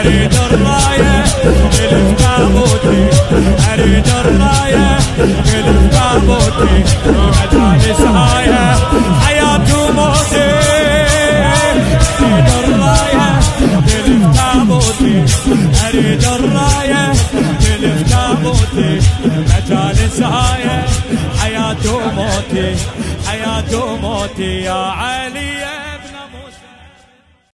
اريد الرايه قلب تابوتي اريد الرايه قلب تابوتي مجالس هايه حياتي وموتي اريد الرايه تلف تابوتي اريد الرايه تلف تابوتي مجالس هايه حياتي وموتي حياتي وموتي يا علي